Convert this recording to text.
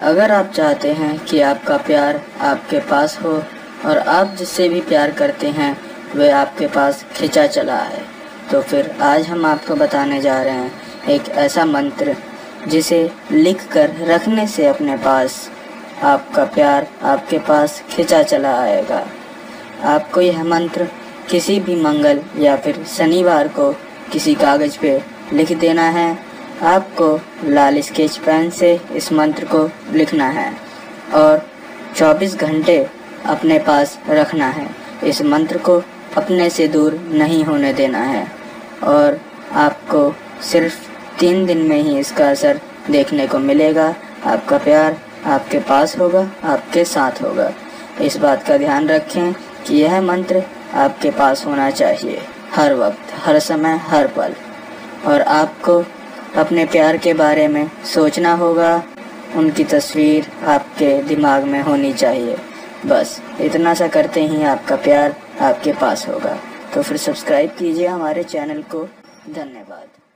अगर आप चाहते हैं कि आपका प्यार आपके पास हो और आप जिससे भी प्यार करते हैं वह आपके पास खिंचा चला आए तो फिर आज हम आपको बताने जा रहे हैं एक ऐसा मंत्र जिसे लिख कर रखने से अपने पास आपका प्यार आपके पास खिंचा चला आएगा। आपको यह मंत्र किसी भी मंगल या फिर शनिवार को किसी कागज़ पे लिख देना है। आपको लाल स्केच पेन से इस मंत्र को लिखना है और 24 घंटे अपने पास रखना है। इस मंत्र को अपने से दूर नहीं होने देना है और आपको सिर्फ़ तीन दिन में ही इसका असर देखने को मिलेगा। आपका प्यार आपके पास होगा, आपके साथ होगा। इस बात का ध्यान रखें कि यह मंत्र आपके पास होना चाहिए। हर वक्त, हर समय, हर पल। और आपको अपने प्यार के बारे में सोचना होगा। उनकी तस्वीर आपके दिमाग में होनी चाहिए। बस, इतना सा करते ही आपका प्यार आपके पास होगा। तो फिर सब्सक्राइब कीजिए हमारे चैनल को। धन्यवाद।